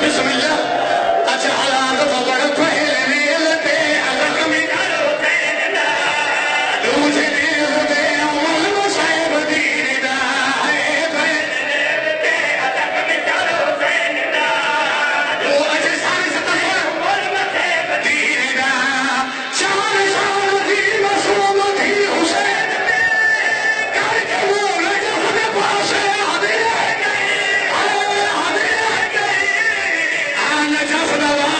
Misery. Jack Casanova.